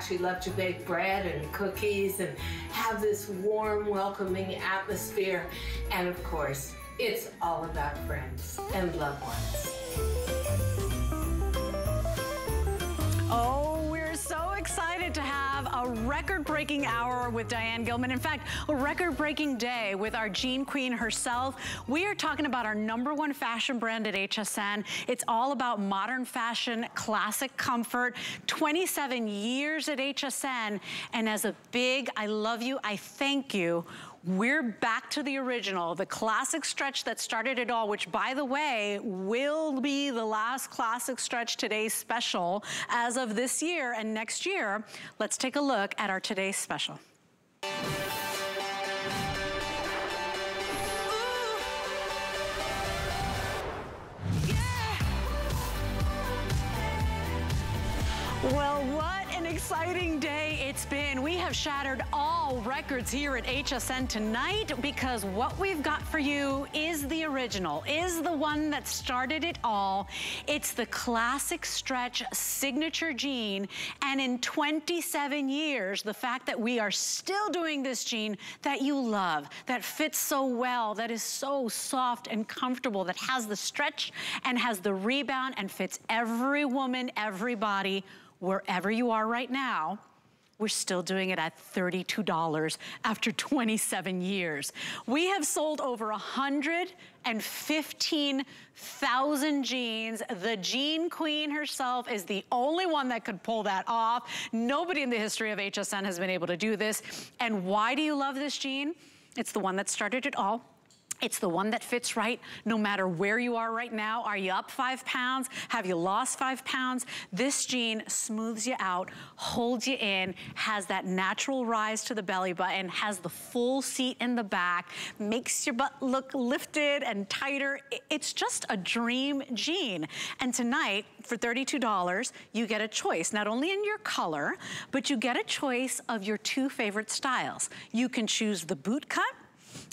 She loved to bake bread and cookies and have this warm, welcoming atmosphere. And of course, it's all about friends and loved ones. Oh, we're so excited to have record-breaking hour with Diane Gilman. In fact, a record-breaking day with our Jean Queen herself. We are talking about our number one fashion brand at HSN. It's all about modern fashion, classic comfort, 27 years at HSN. And as a big I love you, I thank you, we're back to the original, the classic stretch that started it all, which by the way, will be the last classic stretch today's special as of this year and next year. Let's take a look at our today's special. Well, what an exciting day it's been. We have shattered all records here at HSN tonight because what we've got for you is the original, is the one that started it all. It's the classic stretch signature jean. And in 27 years, the fact that we are still doing this jean that you love, that fits so well, that is so soft and comfortable, that has the stretch and has the rebound and fits every woman, every body, wherever you are right now, we're still doing it at $32 after 27 years. We have sold over 115,000 jeans. The Jean Queen herself is the only one that could pull that off. Nobody in the history of HSN has been able to do this. And why do you love this jean? It's the one that started it all. It's the one that fits right no matter where you are right now. Are you up five pounds? Have you lost five pounds? This jean smooths you out, holds you in, has that natural rise to the belly button, has the full seat in the back, makes your butt look lifted and tighter. It's just a dream jean. And tonight, for $32, you get a choice, not only in your color, but you get a choice of your two favorite styles. You can choose the boot cut,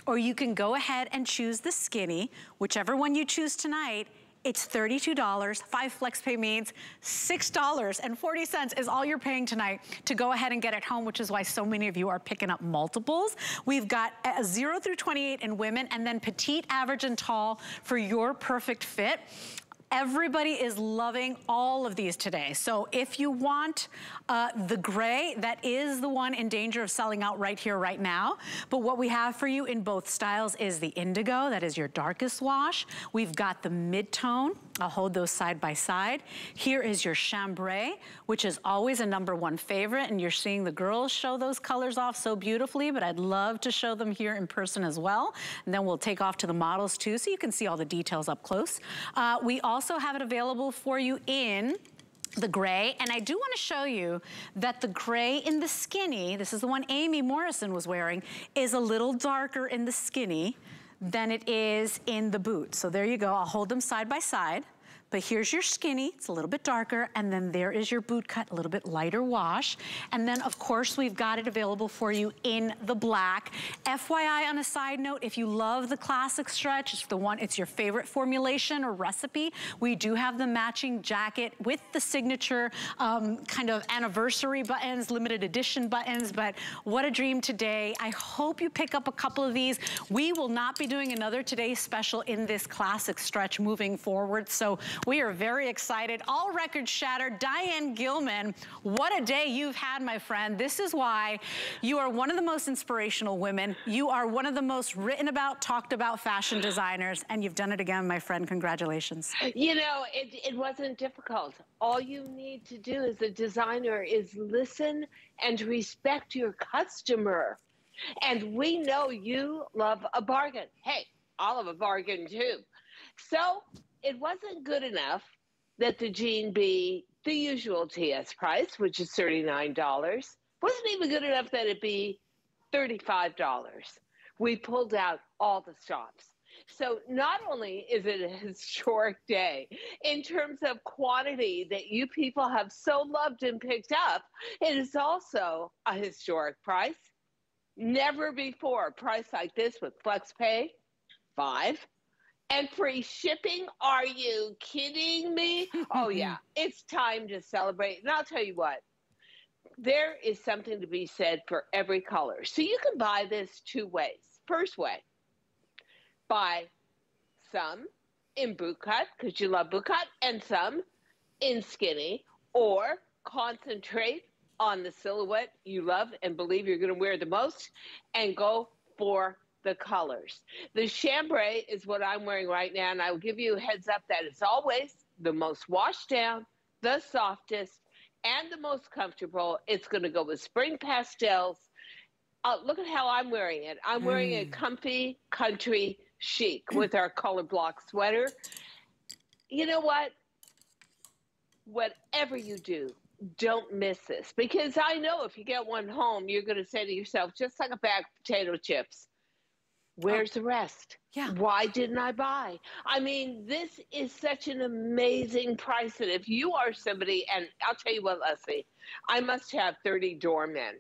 or you can go ahead and choose the skinny, whichever one you choose tonight, it's $32. Five flex pay means $6.40 is all you're paying tonight to go ahead and get it home, which is why so many of you are picking up multiples. We've got a 0 through 28 in women and then petite, average, and tall for your perfect fit. Everybody is loving all of these today. So if you want uh, the gray, that is the one in danger of selling out right here, right now. But what we have for you in both styles is the indigo, that is your darkest wash. We've got the mid-tone. I'll hold those side by side. Here is your chambray, which is always a number one favorite, and you're seeing the girls show those colors off so beautifully, but I'd love to show them here in person as well. And then we'll take off to the models too, so you can see all the details up close. Uh, we also have it available for you in the gray, and I do wanna show you that the gray in the skinny, this is the one Amy Morrison was wearing, is a little darker in the skinny than it is in the boot. So there you go, I'll hold them side by side. But here's your skinny, it's a little bit darker, and then there is your boot cut, a little bit lighter wash. And then of course we've got it available for you in the black. FYI on a side note, if you love the classic stretch, it's the one, it's your favorite formulation or recipe, we do have the matching jacket with the signature um, kind of anniversary buttons, limited edition buttons, but what a dream today. I hope you pick up a couple of these. We will not be doing another Today special in this classic stretch moving forward, so we are very excited. All records shattered. Diane Gilman, what a day you've had, my friend. This is why you are one of the most inspirational women. You are one of the most written about, talked about fashion designers, and you've done it again, my friend. Congratulations. You know, it, it wasn't difficult. All you need to do as a designer is listen and respect your customer. And we know you love a bargain. Hey, I love a bargain too. So it wasn't good enough that the jean be the usual TS price, which is $39. Wasn't even good enough that it be $35. We pulled out all the stops. So not only is it a historic day in terms of quantity that you people have so loved and picked up, it is also a historic price. Never before a price like this with FlexPay, five, and free shipping. Are you kidding me? oh, yeah. It's time to celebrate. And I'll tell you what, there is something to be said for every color. So you can buy this two ways. First way, buy some in boot cut because you love boot cut, and some in skinny, or concentrate on the silhouette you love and believe you're going to wear the most, and go for the colors. The chambray is what I'm wearing right now, and I will give you a heads up that it's always the most washed down, the softest, and the most comfortable. It's going to go with spring pastels. Uh, look at how I'm wearing it. I'm wearing mm. a comfy country chic with our color block sweater. You know what? Whatever you do, don't miss this because I know if you get one home, you're going to say to yourself, just like a bag of potato chips, Oh. where's oh. the rest? Yeah. Why didn't I buy? I mean, this is such an amazing price. And if you are somebody, and I'll tell you what, Lesley, I must have 30 doormen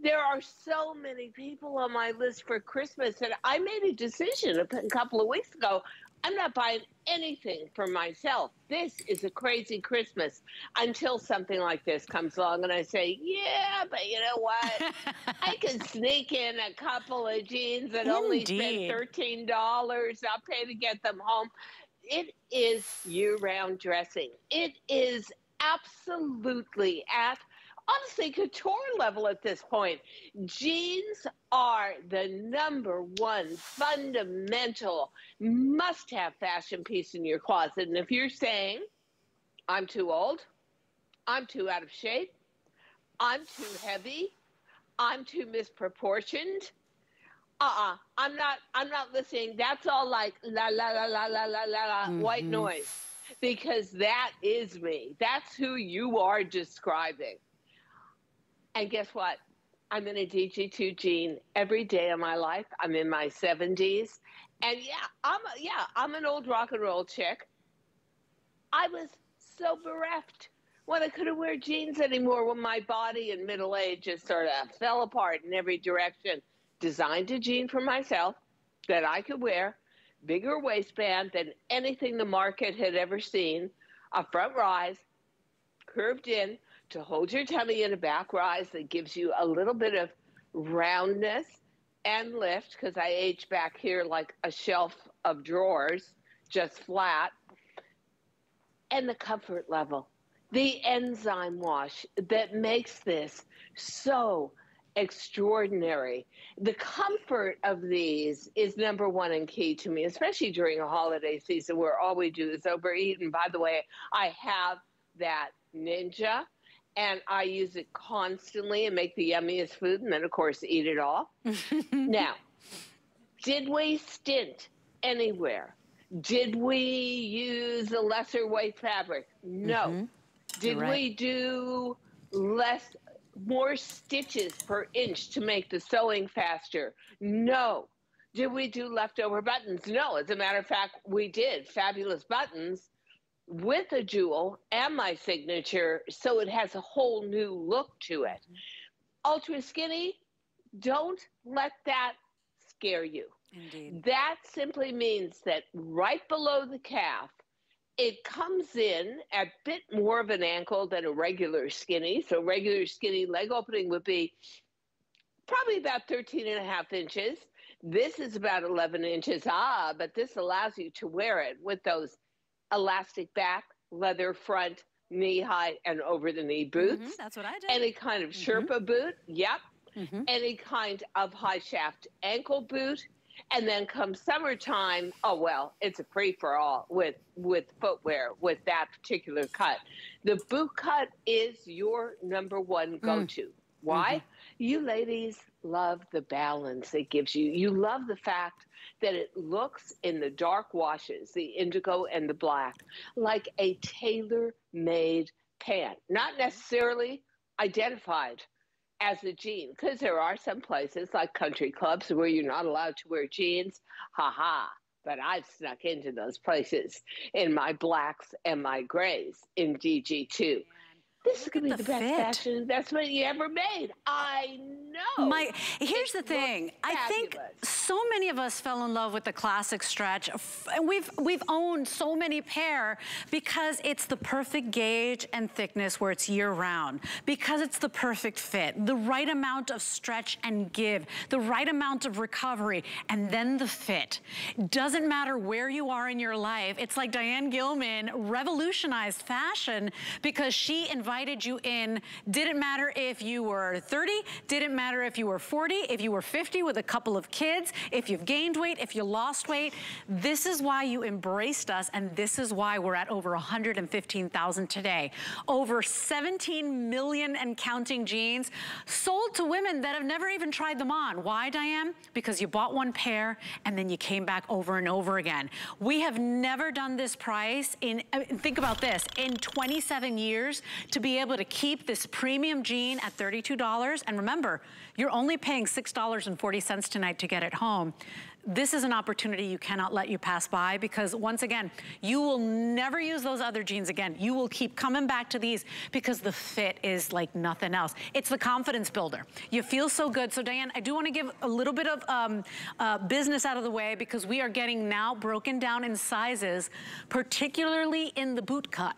there are so many people on my list for Christmas and I made a decision a couple of weeks ago. I'm not buying anything for myself. This is a crazy Christmas until something like this comes along and I say, yeah, but you know what? I can sneak in a couple of jeans and only spend $13. I'll pay to get them home. It is year round dressing. It is absolutely at honestly couture level at this point. Jeans are the number one fundamental must have fashion piece in your closet. And if you're saying, I'm too old, I'm too out of shape, I'm too heavy, I'm too misproportioned. Uh-uh. I'm not I'm not listening. That's all like la la la la la la la mm-hmm. white noise. Because that is me. That's who you are describing. And guess what? I'm in a DG2 jean every day of my life. I'm in my 70s. And yeah, I'm a, yeah, I'm an old rock and roll chick. I was so bereft when I couldn't wear jeans anymore when my body in middle age just sort of fell apart in every direction. Designed a jean for myself that I could wear, bigger waistband than anything the market had ever seen, a front rise, curved in, to hold your tummy in a back rise that gives you a little bit of roundness and lift because I age back here like a shelf of drawers, just flat. And the comfort level, the enzyme wash that makes this so extraordinary. The comfort of these is number one and key to me, especially during a holiday season where all we do is overeat. And by the way, I have that ninja and I use it constantly and make the yummiest food, and then of course eat it all. now, did we stint anywhere? Did we use a lesser weight fabric? No. Mm-hmm. Did right. we do less, more stitches per inch to make the sewing faster? No. Did we do leftover buttons? No. As a matter of fact, we did fabulous buttons with a jewel and my signature so it has a whole new look to it. Ultra skinny, don't let that scare you. Indeed. That simply means that right below the calf, it comes in a bit more of an ankle than a regular skinny. So, regular skinny leg opening would be probably about 13 and a half inches. This is about 11 inches. Ah, but this allows you to wear it with those elastic back, leather front, knee high, and over the knee mm-hmm, boots. Mm-hmm, that's what I did. Any kind of mm-hmm. Sherpa boot. Yep. Mm-hmm. Any kind of high shaft ankle boot. And then come summertime, oh well, it's a free for all with with footwear with that particular cut. The boot cut is your number one go to. Mm. Why? Mm-hmm. You ladies love the balance it gives you. You love the fact that it looks in the dark washes, the indigo and the black, like a tailor made pant, not necessarily identified as a jean, because there are some places like country clubs where you're not allowed to wear jeans. Ha ha. But I've snuck into those places in my blacks and my grays in DG2. This is going to be the best fit. fashion investment you ever made. I know. My, here's the thing. I think so many of us fell in love with the classic stretch. And we've, we've owned so many pair because it's the perfect gauge and thickness where it's year round. Because it's the perfect fit, the right amount of stretch and give, the right amount of recovery, and then the fit. Doesn't matter where you are in your life. It's like Diane Gilman revolutionized fashion because she invited you in. Didn't matter if you were 30, didn't matter if you were 40, if you were 50 with a couple of kids, if you've gained weight, if you lost weight. This is why you embraced us and this is why we're at over 115,000 today. Over 17 million and counting jeans sold to women that have never even tried them on. Why, Diane? Because you bought one pair and then you came back over and over again. We have never done this price in, uh, think about this, in 27 years to be able to keep this premium jean at $32. And remember, you're only paying $6.40 tonight to get it home this is an opportunity you cannot let you pass by because once again, you will never use those other jeans again. You will keep coming back to these because the fit is like nothing else. It's the confidence builder. You feel so good. So Diane, I do want to give a little bit of um, uh, business out of the way because we are getting now broken down in sizes, particularly in the boot cut.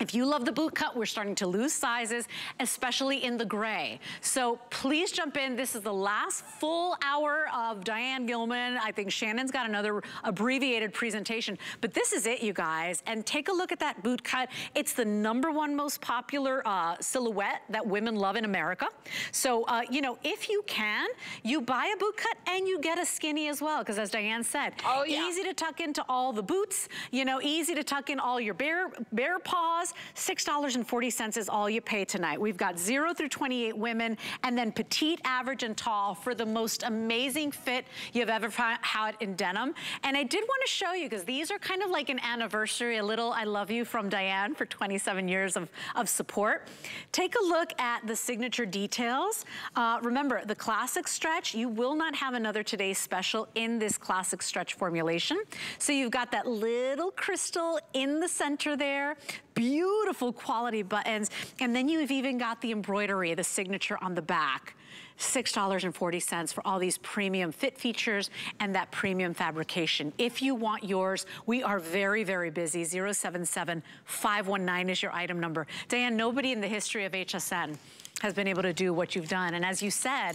If you love the boot cut, we're starting to lose sizes, especially in the gray. So please jump in. This is the last full hour of Diane Gilman. I think Shannon's got another abbreviated presentation, but this is it, you guys. And take a look at that boot cut. It's the number one most popular uh, silhouette that women love in America. So, uh, you know, if you can, you buy a boot cut and you get a skinny as well, because as Diane said, Oh, yeah. easy to tuck into all the boots, you know, easy to tuck in all your bear, bear paws, $6.40 is all you pay tonight. We've got zero through 28 women and then petite, average, and tall for the most amazing fit you've ever had in denim. And I did want to show you because these are kind of like an anniversary, a little I love you from Diane for 27 years of, of support. Take a look at the signature details. Uh, remember, the classic stretch, you will not have another today's special in this classic stretch formulation. So you've got that little crystal in the center there, beautiful quality buttons. And then you've even got the embroidery, the signature on the back. $6.40 for all these premium fit features and that premium fabrication. If you want yours, we are very, very busy. 077-519 is your item number. Diane, nobody in the history of HSN has been able to do what you've done. And as you said,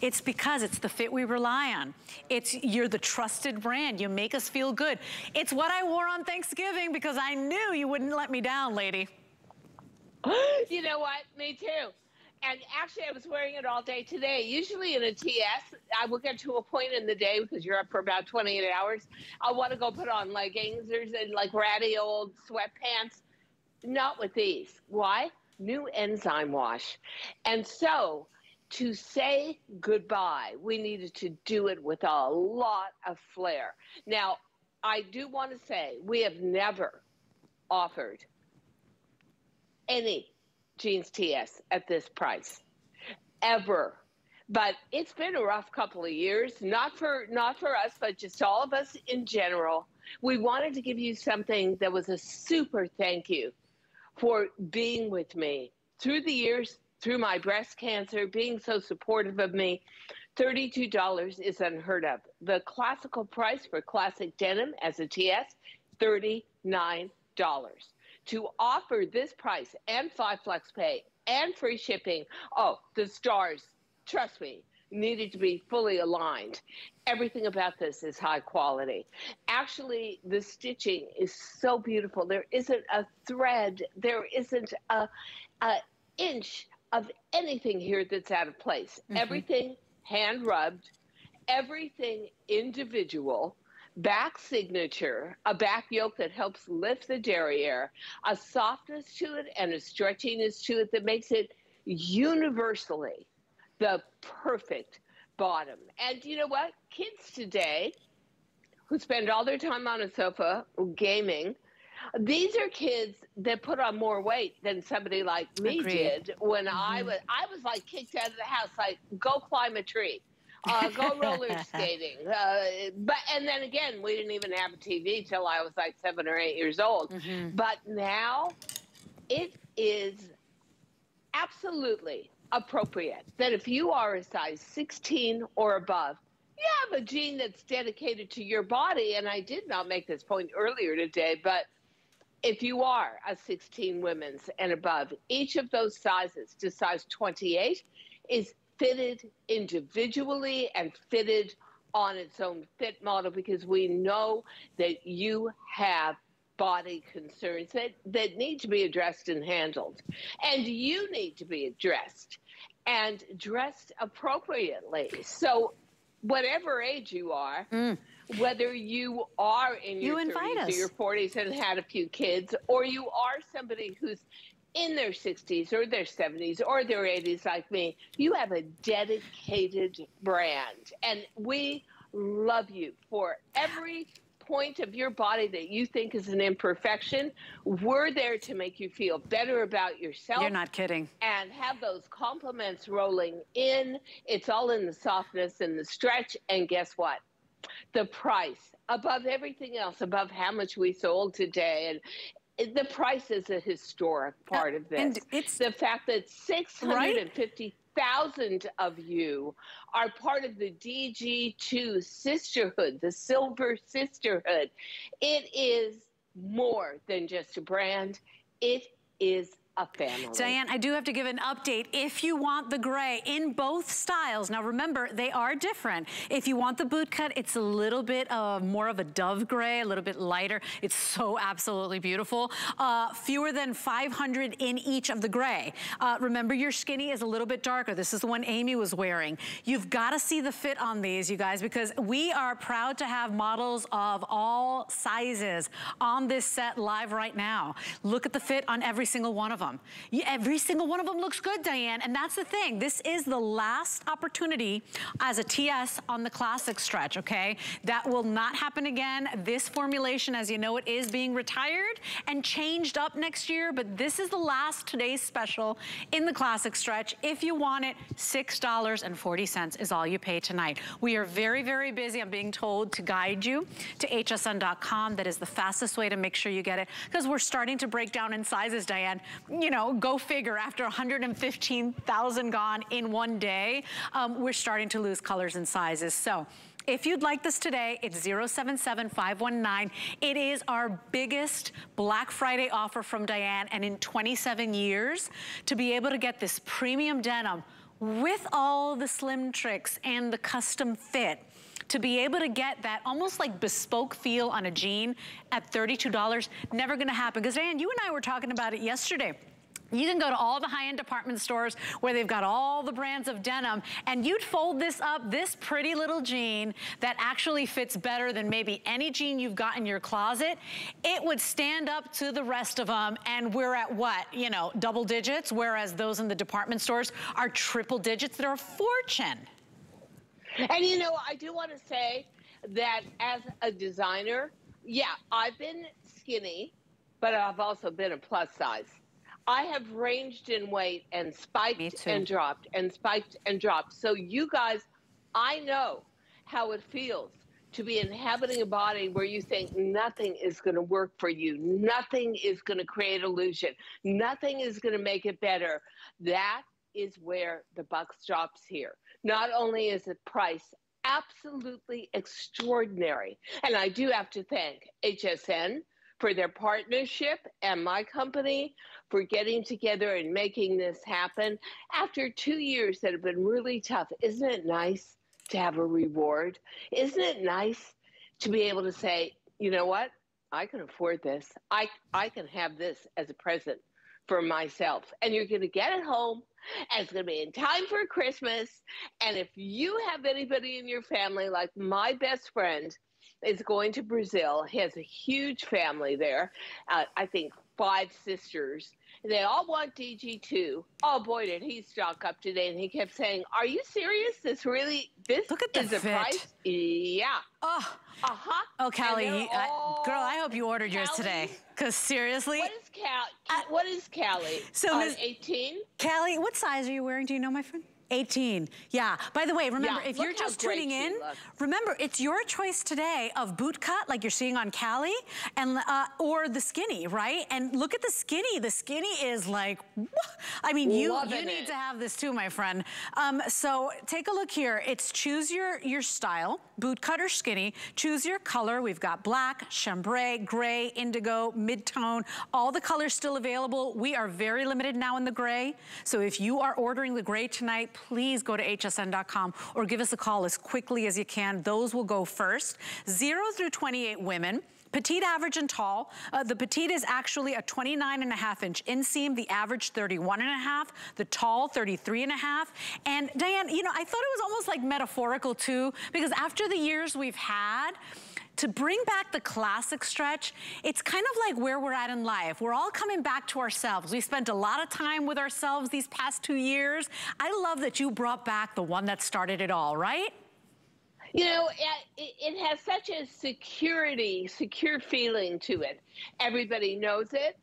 it's because it's the fit we rely on. It's, you're the trusted brand. You make us feel good. It's what I wore on Thanksgiving because I knew you wouldn't let me down, lady. you know what? Me too. And actually, I was wearing it all day today. Usually in a TS, I will get to a point in the day because you're up for about 28 hours. I want to go put on leggings or like ratty old sweatpants. Not with these. Why? New enzyme wash. And so to say goodbye, we needed to do it with a lot of flair. Now, I do want to say we have never offered any jeans TS at this price ever. But it's been a rough couple of years, not for not for us, but just all of us in general. We wanted to give you something that was a super thank you for being with me through the years, through my breast cancer, being so supportive of me. $32 is unheard of. The classical price for classic denim as a TS, $39 to offer this price and five flex pay and free shipping, oh, the stars, trust me, needed to be fully aligned. Everything about this is high quality. Actually, the stitching is so beautiful. There isn't a thread, there isn't a, a inch of anything here that's out of place. Mm-hmm. Everything hand rubbed, everything individual back signature, a back yoke that helps lift the derriere, a softness to it and a stretchiness to it that makes it universally the perfect bottom. And you know what? Kids today who spend all their time on a sofa gaming, these are kids that put on more weight than somebody like me Agreed. did when I was I was like kicked out of the house like go climb a tree uh, go roller skating. Uh, but and then again, we didn't even have a TV till I was like seven or eight years old. But now, it is absolutely appropriate. That if you are a size 16 or above, you have a jean that's dedicated to your body. And I did not make this point earlier today, but if you are a 16 women's and above, each of those sizes to size 28 is fitted individually and fitted on its own fit model because we know that you have body concerns that, that need to be addressed and handled. And you need to be addressed and dressed appropriately. So, whatever age you are, mm. whether you are in your you 30s or your 40s and had a few kids, or you are somebody who's in their 60s or their 70s or their 80s like me, you have a dedicated brand. And we love you for every point of your body that you think is an imperfection, we're there to make you feel better about yourself. You're not kidding. And have those compliments rolling in. It's all in the softness and the stretch. And guess what? The price above everything else, above how much we sold today. And the price is a historic part uh, of this. And it's the fact that 650 right? thousand of you are part of the DG2 sisterhood, the Silver Sisterhood. It is more than just a brand. It is a family. Diane, I do have to give an update. If you want the gray in both styles, now remember, they are different. If you want the boot cut, it's a little bit of more of a dove gray, a little bit lighter. It's so absolutely beautiful. Uh, fewer than 500 in each of the gray. Uh, remember, your skinny is a little bit darker. This is the one Amy was wearing. You've got to see the fit on these, you guys, because we are proud to have models of all sizes on this set live right now. Look at the fit on every single one of them. Every single one of them looks good, Diane. And that's the thing. This is the last opportunity as a TS on the classic stretch, okay? That will not happen again. This formulation, as you know, it is being retired and changed up next year. But this is the last today's special in the classic stretch. If you want it, $6.40 is all you pay tonight. We are very, very busy. I'm being told to guide you to hsn.com. That is the fastest way to make sure you get it because we're starting to break down in sizes, Diane you know, go figure, after 115,000 gone in one day, um, we're starting to lose colors and sizes. So if you'd like this today, it's 077519. It is our biggest Black Friday offer from Diane, and in 27 years, to be able to get this premium denim with all the slim tricks and the custom fit, to be able to get that almost like bespoke feel on a jean at $32, never gonna happen. Because Ann, you and I were talking about it yesterday. You can go to all the high-end department stores where they've got all the brands of denim and you'd fold this up, this pretty little jean that actually fits better than maybe any jean you've got in your closet. It would stand up to the rest of them and we're at what? You know, double digits, whereas those in the department stores are triple digits that are a fortune. And you know, I do want to say that as a designer, yeah, I've been skinny, but I've also been a plus size. I have ranged in weight and spiked and dropped and spiked and dropped. So you guys, I know how it feels to be inhabiting a body where you think nothing is going to work for you, nothing is going to create illusion, nothing is going to make it better. That is where the buck stops here. Not only is the price absolutely extraordinary, and I do have to thank HSN for their partnership and my company for getting together and making this happen after two years that have been really tough. Isn't it nice to have a reward? Isn't it nice to be able to say, you know what? I can afford this. I, I can have this as a present for myself. And you're going to get it home and it's going to be in time for Christmas. And if you have anybody in your family, like my best friend is going to Brazil, he has a huge family there. Uh, I think five sisters. They all want DG2. Oh boy, did he stock up today! And he kept saying, "Are you serious? This really this Look at the is a price? Yeah, Oh. Uh-huh. Oh, Callie, I, girl, I hope you ordered Callie? yours today. Because seriously. What is Cal? Uh, what is Callie? So, uh, 18? Callie, what size are you wearing? Do you know, my friend? 18. Yeah. By the way, remember, yeah, if you're just tuning in, remember, it's your choice today of boot cut, like you're seeing on Callie, and uh, or the skinny, right? And look at the skinny. The skinny is like, I mean, you, you need to have this too, my friend. Um, so take a look here. It's choose your, your style, boot cut or skinny. Choose your color. We've got black, chambray, gray, indigo, mid-tone, all the colors still available. We are very limited now in the gray. So if you are ordering the gray tonight, please go to hsn.com or give us a call as quickly as you can. Those will go first. Zero through 28 women. Petite, average, and tall. Uh, the petite is actually a 29 and a half inch inseam, the average 31 and a half, the tall 33 and a half. And Diane, you know, I thought it was almost like metaphorical too, because after the years we've had, to bring back the classic stretch, it's kind of like where we're at in life. We're all coming back to ourselves. We spent a lot of time with ourselves these past two years. I love that you brought back the one that started it all, right? You know, it, has such a security, secure feeling to it. Everybody knows it.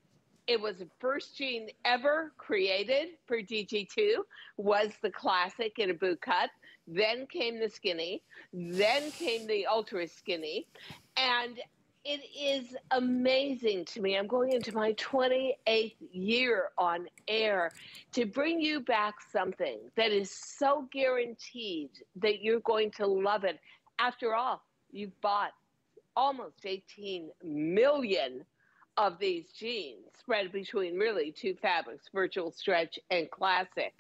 It was the first jean ever created for DG2, was the classic in a boot cut. Then came the skinny. Then came the ultra skinny. And it is amazing to me. I'm going into my 28th year on air to bring you back something that is so guaranteed that you're going to love it. After all, you've bought almost 18 million of these jeans spread between really two fabrics, virtual stretch and classic.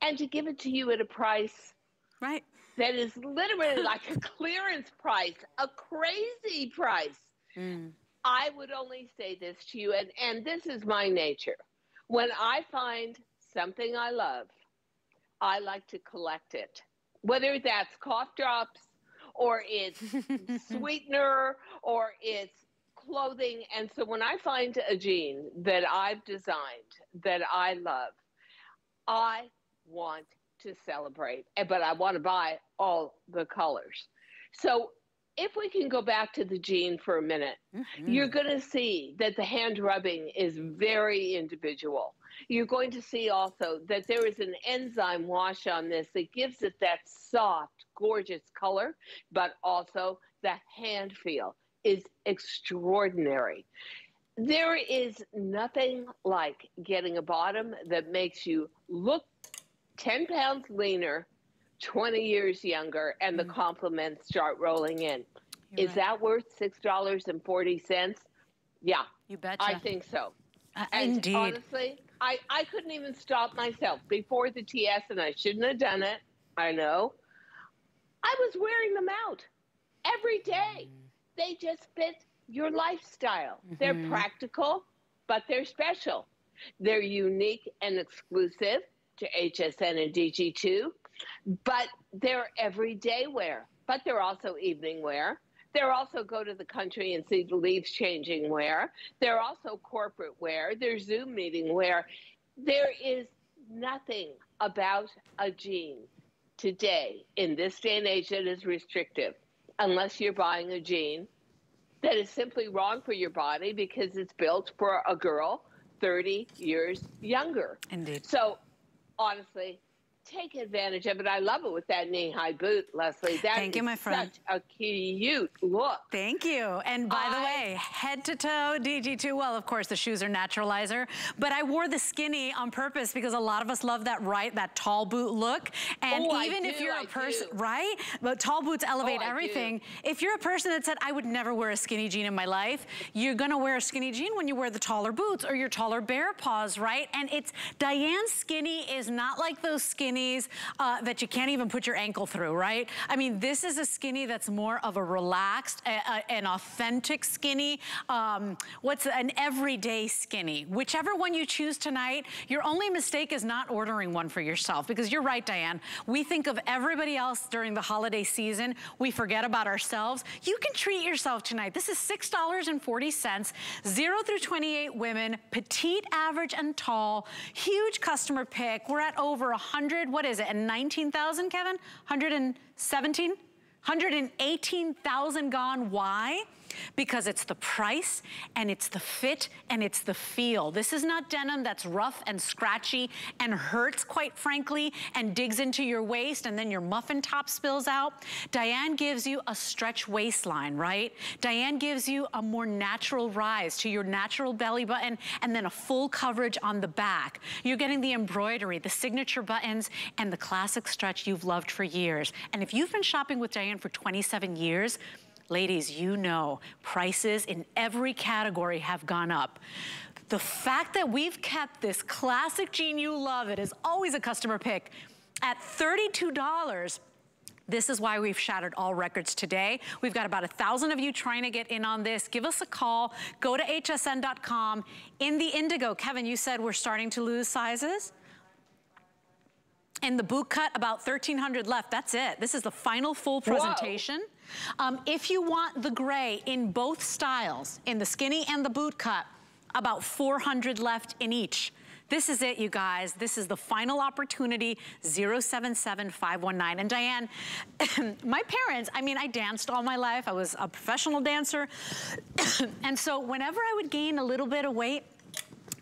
And to give it to you at a price Right. That is literally like a clearance price, a crazy price. Mm. I would only say this to you, and, and this is my nature. When I find something I love, I like to collect it. Whether that's cough drops or it's sweetener or it's clothing. And so when I find a jean that I've designed that I love, I want to celebrate, eh, but I want to buy all the colors. So if we can go back to the jean for a minute, mm-hmm. you're going to see that the hand rubbing is very individual. You're going to see also that there is an enzyme wash on this that gives it that soft, gorgeous color, but also the hand feel is extraordinary. There is nothing like getting a bottom that makes you look 10 pounds leaner, 20 years younger, and the mm. compliments start rolling in. You're Is right. that worth $6.40? Yeah. You betcha. I think so. Uh, and indeed. honestly, I, I couldn't even stop myself before the TS, and I shouldn't have done it. I know. I was wearing them out every day. Mm. They just fit your lifestyle. Mm-hmm. They're practical, but they're special. They're unique and exclusive to HSN and DG2, but they're everyday wear, but they're also evening wear. They're also go to the country and see the leaves changing wear. They're also corporate wear. They're Zoom meeting wear. There is nothing about a jean today in this day and age that is restrictive unless you're buying a jean that is simply wrong for your body because it's built for a girl 30 years younger. Indeed. So honestly, take advantage of it. I love it with that knee-high boot, Lesley. That Thank you, my friend. such a cute look. Thank you. And by I... the way, head to toe, DG2, well, of course, the shoes are naturalizer, but I wore the skinny on purpose because a lot of us love that right, that tall boot look. And oh, even do, if you're a person, right? But tall boots oh, elevate oh, everything. If you're a person that said, I would never wear a skinny jean in my life, you're gonna wear a skinny jean when you wear the taller boots or your taller bear paws, right? And it's, Diane's skinny is not like those skinnies, uh, that you can't even put your ankle through, right? I mean, this is a skinny that's more of a relaxed, a, a, an authentic skinny. Um, what's an everyday skinny? Whichever one you choose tonight, your only mistake is not ordering one for yourself because you're right, Diane. We think of everybody else during the holiday season. We forget about ourselves. You can treat yourself tonight. This is $6.40, zero through 28 women, petite, average, and tall, huge customer pick. We're at over 100, what is it, and 19,000, Kevin? 117? 118,000 gone. Why? Because it's the price and it's the fit and it's the feel. This is not denim that's rough and scratchy and hurts, quite frankly, and digs into your waist and then your muffin top spills out. Diane gives you a stretch waistline, right? Diane gives you a more natural rise to your natural belly button and then a full coverage on the back. You're getting the embroidery, the signature buttons, and the classic stretch you've loved for years. And if you've been shopping with Diane for 27 years, Ladies, you know prices in every category have gone up. The fact that we've kept this classic jean you love, it is always a customer pick, at $32, this is why we've shattered all records today. We've got about a thousand of you trying to get in on this. Give us a call. Go to hsn.com. In the indigo, Kevin, you said we're starting to lose sizes? In the boot cut, about 1,300 left. That's it. This is the final full presentation. Um, if you want the gray in both styles, in the skinny and the boot cut, about 400 left in each. This is it, you guys. This is the final opportunity, 077519. And Diane, my parents, I mean, I danced all my life. I was a professional dancer. and so whenever I would gain a little bit of weight,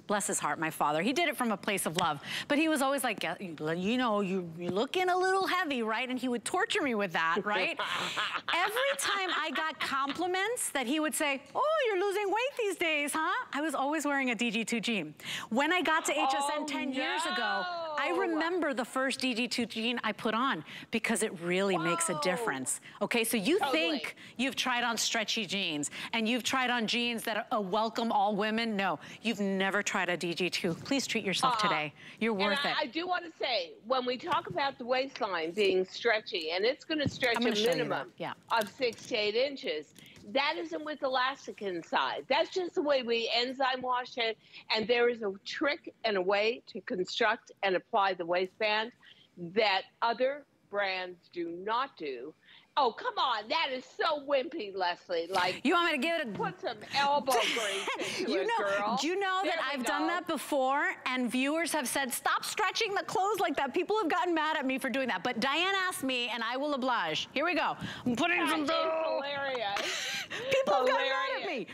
Bless his heart, my father. He did it from a place of love. But he was always like, you know, you, you're looking a little heavy, right? And he would torture me with that, right? Every time I got compliments that he would say, oh, you're losing weight these days, huh? I was always wearing a DG2 jean. When I got to HSN oh, 10 no. years ago, I remember the first DG2 jean I put on because it really Whoa. makes a difference. Okay, so you totally. think you've tried on stretchy jeans and you've tried on jeans that are, uh, welcome all women. No, you've never tried a DG2. Please treat yourself uh, today. You're worth I, it. I do want to say, when we talk about the waistline being stretchy, and it's going to stretch a minimum yeah. of six to eight inches, that isn't with elastic inside. That's just the way we enzyme wash it. And there is a trick and a way to construct and apply the waistband that other brands do not do. Oh, come on. That is so wimpy, Lesley. Like You want me to give it a put some elbow grease into you it, know, girl. Do you know there that I've go. done that before and viewers have said, stop stretching the clothes like that. People have gotten mad at me for doing that. But Diane asked me and I will oblige. Here we go. I'm putting that some hilarious. People have gotten mad at me.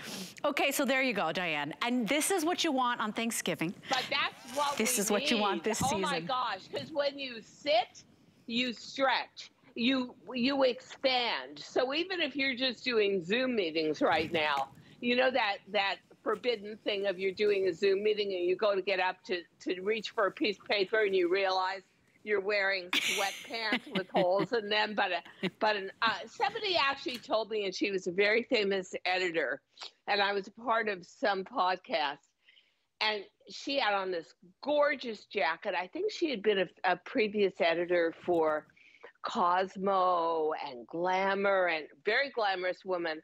Okay, so there you go, Diane. And this is what you want on Thanksgiving. But that's what This is need. what you want this oh season. Oh my gosh, because when you sit, you stretch you you expand. So even if you're just doing Zoom meetings right now, you know that that forbidden thing of you're doing a Zoom meeting and you go to get up to to reach for a piece of paper and you realize you're wearing sweatpants with holes in them. But a, but an, uh, somebody actually told me, and she was a very famous editor, and I was a part of some podcast, and she had on this gorgeous jacket. I think she had been a, a previous editor for Cosmo and Glamour and very glamorous woman.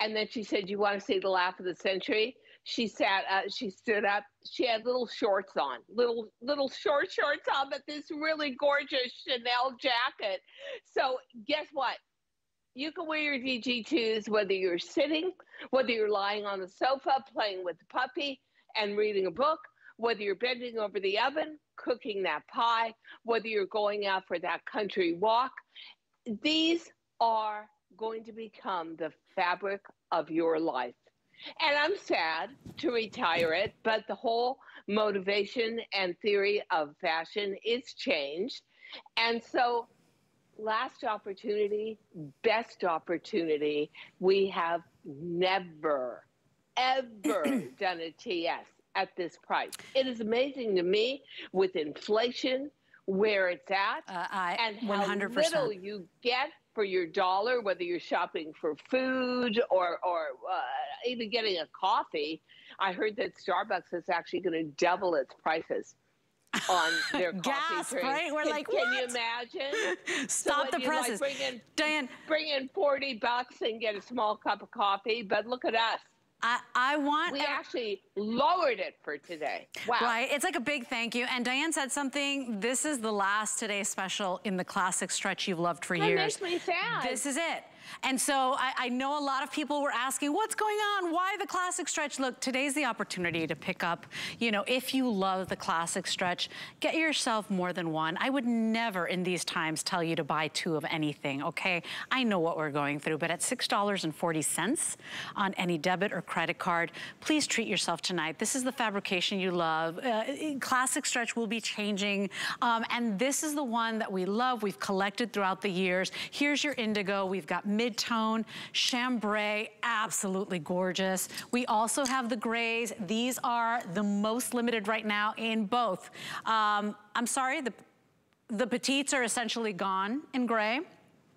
And then she said, "You want to see the laugh of the century?" She sat, uh, she stood up. She had little shorts on, little little short shorts on, but this really gorgeous Chanel jacket. So guess what? You can wear your DG2s whether you're sitting, whether you're lying on the sofa playing with the puppy and reading a book, whether you're bending over the oven, cooking that pie, whether you're going out for that country walk, these are going to become the fabric of your life. And I'm sad to retire it, but the whole motivation and theory of fashion is changed. And so, last opportunity, best opportunity, we have never, ever done a TS at this price. It is amazing to me with inflation where it's at uh, I, and how 100%. little you get for your dollar, whether you're shopping for food or or uh, even getting a coffee. I heard that Starbucks is actually going to double its prices on their coffee Gas, drinks. right? We're can, like, can what? you imagine? Stop so the presses. Like bring in, Diane. Bring in 40 bucks and get a small cup of coffee, but look at us. I, I want... We actually lowered it for today. Wow. Right. It's like a big thank you. And Diane said something, this is the last Today special in the classic stretch you've loved for that years. makes me sad. This is it. And so I, I, know a lot of people were asking, what's going on? Why the classic stretch? Look, today's the opportunity to pick up, you know, if you love the classic stretch, get yourself more than one. I would never in these times tell you to buy two of anything, okay? I know what we're going through, but at $6.40 on any debit or credit card, please treat yourself tonight. This is the fabrication you love. Uh, classic stretch will be changing, um, and this is the one that we love. We've collected throughout the years. Here's your indigo. We've got mid-tone, chambray, absolutely gorgeous. We also have the grays. These are the most limited right now in both. Um, I'm sorry, the, the petites are essentially gone in gray.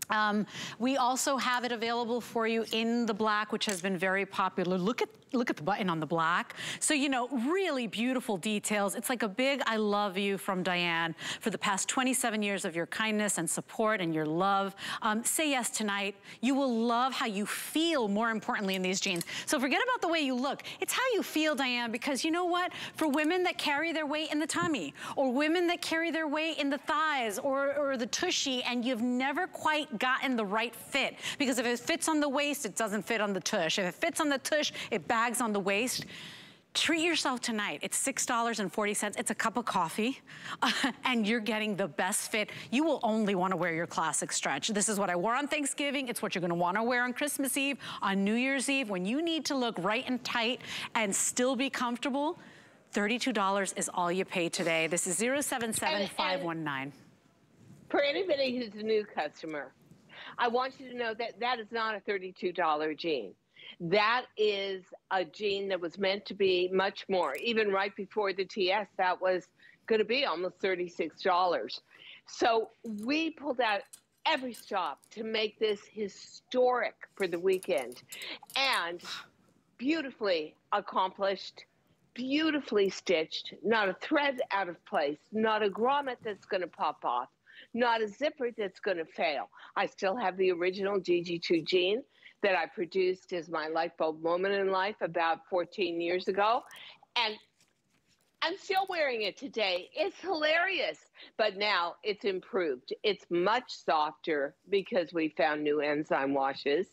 Um, we also have it available for you in the black, which has been very popular. Look at look at the button on the black. So, you know, really beautiful details. It's like a big I love you from Diane for the past 27 years of your kindness and support and your love. Um, say yes tonight. You will love how you feel, more importantly, in these jeans. So forget about the way you look. It's how you feel, Diane, because you know what? For women that carry their weight in the tummy, or women that carry their weight in the thighs, or, or the tushy, and you've never quite gotten the right fit. Because if it fits on the waist, it doesn't fit on the tush. If it fits on the tush, it backs bags on the waist, treat yourself tonight. It's $6.40. It's a cup of coffee, and you're getting the best fit. You will only want to wear your classic stretch. This is what I wore on Thanksgiving. It's what you're going to want to wear on Christmas Eve, on New Year's Eve, when you need to look right and tight and still be comfortable. $32 is all you pay today. This is 077519. For anybody who's a new customer, I want you to know that that is not a $32 jean. That is a jean that was meant to be much more. Even right before the TS, that was going to be almost $36. So we pulled out every stop to make this historic for the weekend and beautifully accomplished, beautifully stitched, not a thread out of place, not a grommet that's going to pop off, not a zipper that's going to fail. I still have the original DG2 jean that I produced as my light bulb moment in life about 14 years ago. And I'm still wearing it today. It's hilarious, but now it's improved. It's much softer because we found new enzyme washes.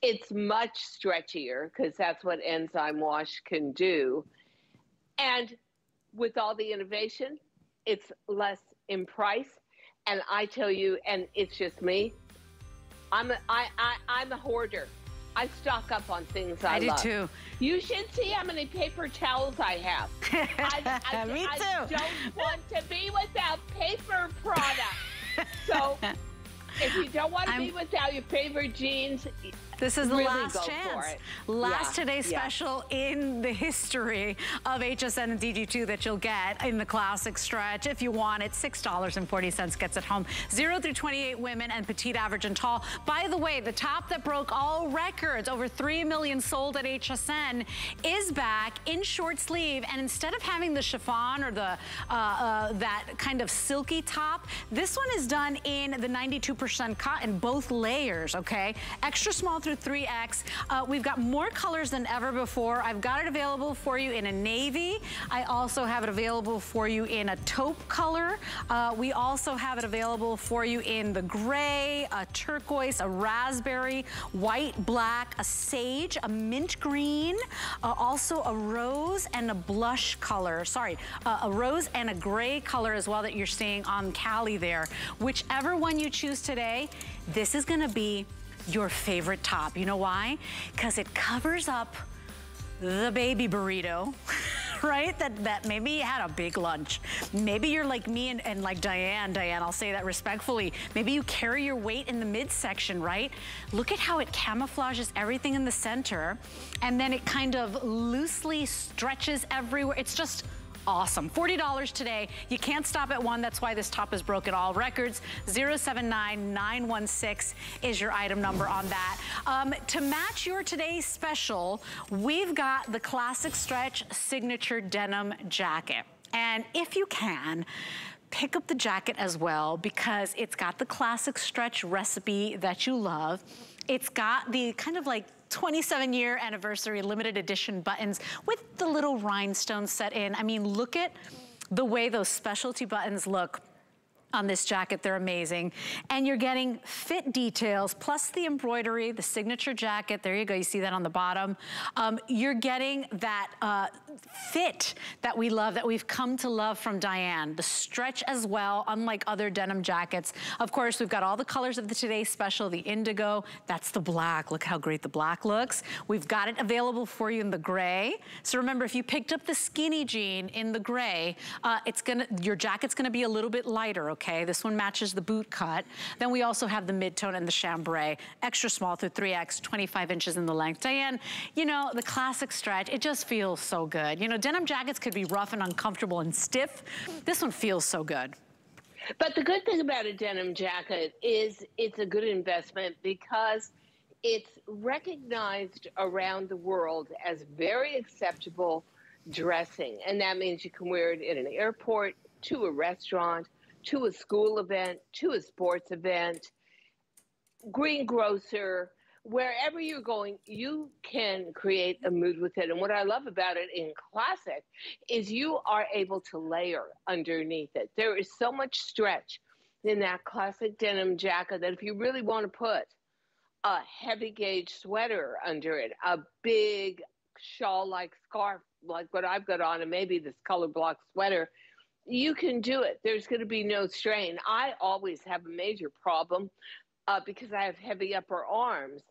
It's much stretchier because that's what enzyme wash can do. And with all the innovation, it's less in price. And I tell you, and it's just me, I'm a, I, I, I'm a hoarder. I stock up on things I, I do too. You should see how many paper towels I have. I, I, Me too. I don't want to be without paper products. So if you don't want to I'm, be without your favorite jeans, this is the really last chance. Last yeah, today special yeah. in the history of HSN and DG2 that you'll get in the classic stretch. If you want it, $6.40 gets it home. Zero through 28 women and petite, average, and tall. By the way, the top that broke all records, over 3 million sold at HSN, is back in short sleeve. And instead of having the chiffon or the uh, uh, that kind of silky top, this one is done in the 92% cotton, both layers, okay? Extra small through 3X. Uh, we've got more colors than ever before. I've got it available for you in a navy. I also have it available for you in a taupe color. Uh, we also have it available for you in the gray, a turquoise, a raspberry, white, black, a sage, a mint green, uh, also a rose and a blush color. Sorry, uh, a rose and a gray color as well that you're seeing on Callie there. Whichever one you choose today, this is gonna be your favorite top. You know why? Because it covers up the baby burrito, right? That, that maybe you had a big lunch. Maybe you're like me and, and like Diane, Diane, I'll say that respectfully. Maybe you carry your weight in the midsection, right? Look at how it camouflages everything in the center and then it kind of loosely stretches everywhere. It's just, awesome. $40 today. You can't stop at one. That's why this top has broken all records. 079916 is your item number on that. Um, to match your today's special, we've got the Classic Stretch Signature Denim Jacket. And if you can, pick up the jacket as well because it's got the classic stretch recipe that you love. It's got the kind of like 27 year anniversary limited edition buttons with the little rhinestones set in. I mean, look at the way those specialty buttons look on this jacket. They're amazing. And you're getting fit details, plus the embroidery, the signature jacket. There you go. You see that on the bottom. Um, you're getting that uh, fit that we love, that we've come to love from Diane. The stretch as well, unlike other denim jackets. Of course, we've got all the colors of the Today Special, the indigo, that's the black. Look how great the black looks. We've got it available for you in the gray. So remember, if you picked up the skinny jean in the gray, uh, it's gonna, your jacket's gonna be a little bit lighter, okay? This one matches the boot cut. Then we also have the mid-tone and the chambray, extra small through 3X, 25 inches in the length. Diane, you know, the classic stretch, it just feels so good. You know, denim jackets could be rough and uncomfortable and stiff. This one feels so good. But the good thing about a denim jacket is it's a good investment because it's recognized around the world as very acceptable dressing. And that means you can wear it in an airport, to a restaurant, to a school event, to a sports event, greengrocer, wherever you're going, you can create a mood with it. And what I love about it in classic is you are able to layer underneath it. There is so much stretch in that classic denim jacket that if you really want to put a heavy gauge sweater under it, a big shawl like scarf like what I've got on, and maybe this color block sweater, you can do it. There's going to be no strain. I always have a major problem uh, because I have heavy upper arms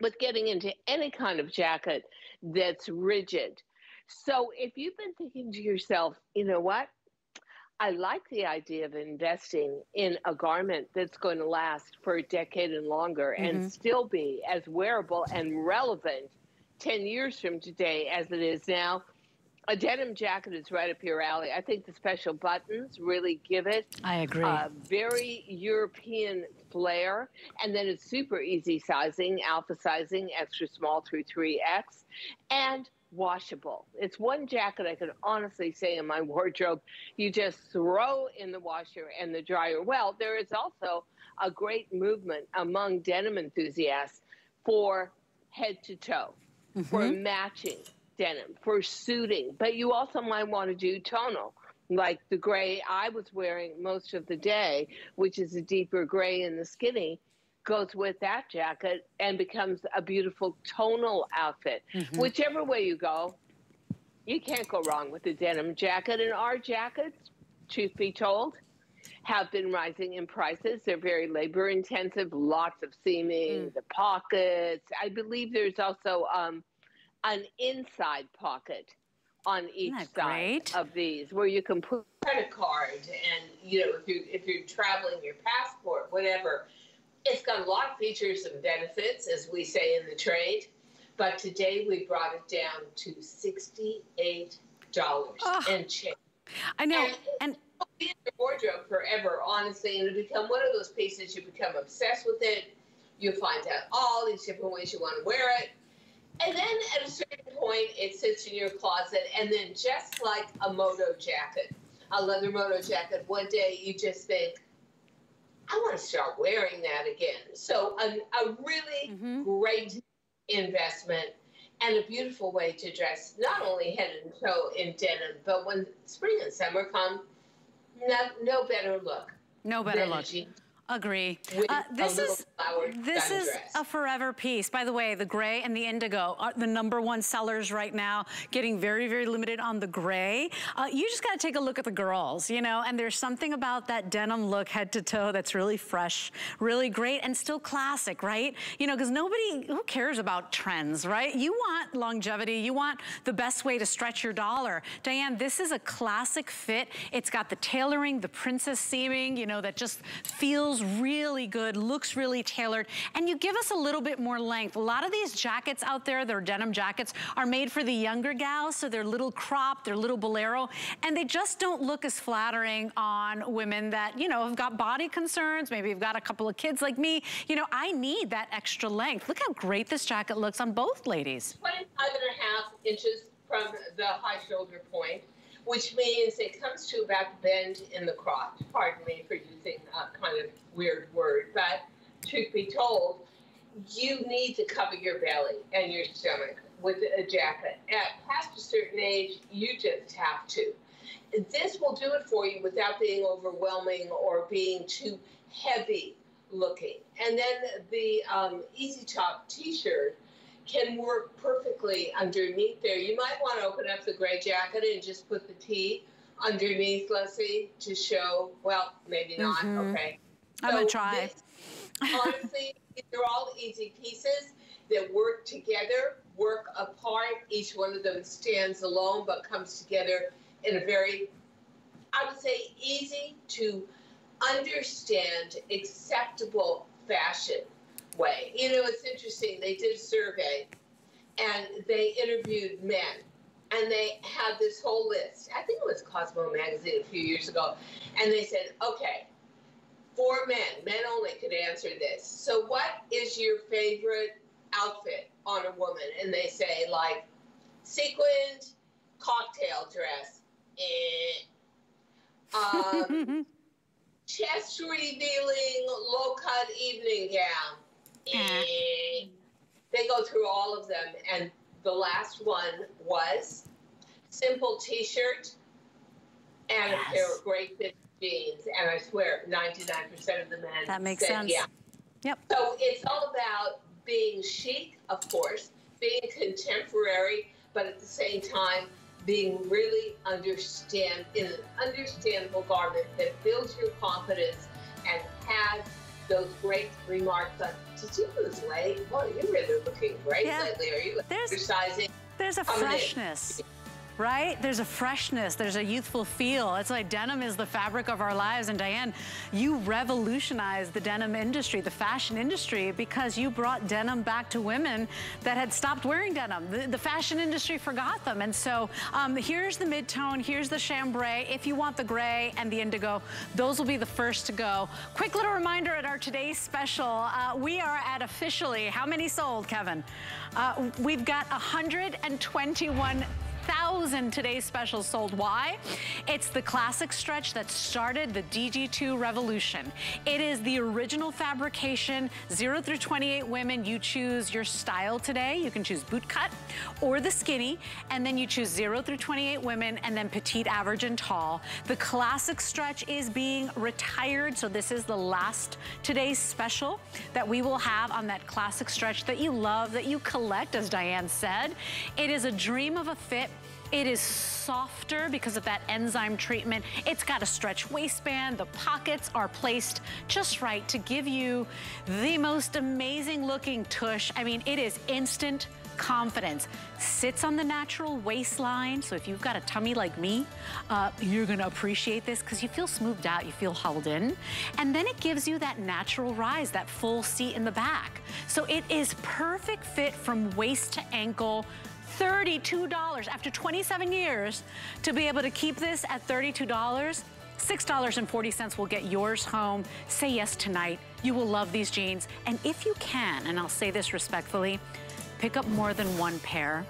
with getting into any kind of jacket that's rigid. So if you've been thinking to yourself, you know what? I like the idea of investing in a garment that's going to last for a decade and longer mm-hmm. and still be as wearable and relevant 10 years from today as it is now. A denim jacket is right up your alley. I think the special buttons really give it. I agree. A very European flair. And then it's super easy sizing, alpha sizing, extra small through 3X. And washable. It's one jacket I can honestly say in my wardrobe, you just throw in the washer and the dryer. Well, there is also a great movement among denim enthusiasts for head to toe, mm-hmm. for matching denim, for suiting. But you also might want to do tonal. Like the gray I was wearing most of the day, which is a deeper gray in the skinny, goes with that jacket and becomes a beautiful tonal outfit. Mm-hmm. Whichever way you go, you can't go wrong with a denim jacket. And our jackets, truth be told, have been rising in prices. They're very labor intensive, lots of seaming, mm. the pockets. I believe there's also um, an inside pocket on each side great? of these where you can put credit card and you know if you if you're traveling your passport whatever it's got a lot of features and benefits, as we say in the trade, but today we brought it down to $68 oh, and change. I know. And, and be in your wardrobe forever, honestly, and it become one of those pieces you become obsessed with it. You find out all these different ways you want to wear it. And then at a certain point, it sits in your closet, and then just like a moto jacket, a leather moto jacket, one day you just think, I want to start wearing that again. So a, a really mm-hmm. great investment and a beautiful way to dress not only head and toe in denim, but when spring and summer come, no, no better look. No better look. Agree. Uh, this is this is a forever piece. By the way, the gray and the indigo are the number one sellers right now. Getting very, very limited on the gray. Uh, you just got to take a look at the girls, you know. And there's something about that denim look, head to toe, that's really fresh, really great, and still classic, right? You know, because nobody who cares about trends, right? You want longevity. You want the best way to stretch your dollar. Diane, this is a classic fit. It's got the tailoring, the princess seaming, you know, that just feels feels really good, looks really tailored, and you give us a little bit more length. A lot of these jackets out there, their denim jackets, are made for the younger gals, so they're little crop, they're little bolero, and they just don't look as flattering on women that, you know, have got body concerns, maybe have got a couple of kids like me. You know, I need that extra length. Look how great this jacket looks on both ladies. 25 and a half inches from the high shoulder point which means it comes to about the bend in the crotch. Pardon me for using a kind of weird word, but truth be told, you need to cover your belly and your stomach with a jacket. At past a certain age, you just have to. this will do it for you without being overwhelming or being too heavy looking. And then the um, Easy Top t-shirt can work perfectly underneath there. You might want to open up the gray jacket and just put the tee underneath, Lesley, to show, well, maybe not, mm-hmm. okay. I'm going to try. This, honestly, they're all easy pieces that work together, work apart. Each one of them stands alone but comes together in a very, I would say, easy to understand, acceptable fashion way. You know, it's interesting. They did a survey and they interviewed men and they had this whole list. I think it was Cosmo magazine a few years ago. And they said, okay, for men, men only could answer this. So, what is your favorite outfit on a woman? And they say, like, sequined cocktail dress. Eh. Um, chest revealing low cut evening gown. Eh. They go through all of them. And the last one was simple t shirt and yes. a pair of great fit jeans. And I swear, 99% of the men that makes said, sense. yeah. Yep. So it's all about being chic, of course, being contemporary, but at the same time, being really understand in an understandable garment that builds your confidence and has those great remarks on did you lose weight? Well, you're really looking great yeah. lately. Are you there's, exercising? There's a freshness. In right? There's a freshness, there's a youthful feel. It's like denim is the fabric of our lives. And Diane, you revolutionized the denim industry, the fashion industry, because you brought denim back to women that had stopped wearing denim. The, the fashion industry forgot them. And so um, here's the mid-tone, here's the chambray. If you want the gray and the indigo, those will be the first to go. Quick little reminder at our today's special, uh, we are at officially, how many sold, Kevin? Uh, we've got 121 1,000 today's specials sold. Why? It's the classic stretch that started the DG2 revolution. It is the original fabrication, 0 through 28 women. You choose your style today. You can choose boot cut or the skinny, and then you choose 0 through 28 women, and then petite, average, and tall. The classic stretch is being retired, so this is the last today's special that we will have on that classic stretch that you love, that you collect, as Diane said. It is a dream of a fit it is softer because of that enzyme treatment. It's got a stretch waistband. The pockets are placed just right to give you the most amazing looking tush. I mean, it is instant confidence. Sits on the natural waistline, so if you've got a tummy like me, uh, you're gonna appreciate this because you feel smoothed out, you feel held in. And then it gives you that natural rise, that full seat in the back. So it is perfect fit from waist to ankle, $32 after 27 years to be able to keep this at $32. $6.40 will get yours home. Say yes tonight. You will love these jeans. And if you can, and I'll say this respectfully, pick up more than one pair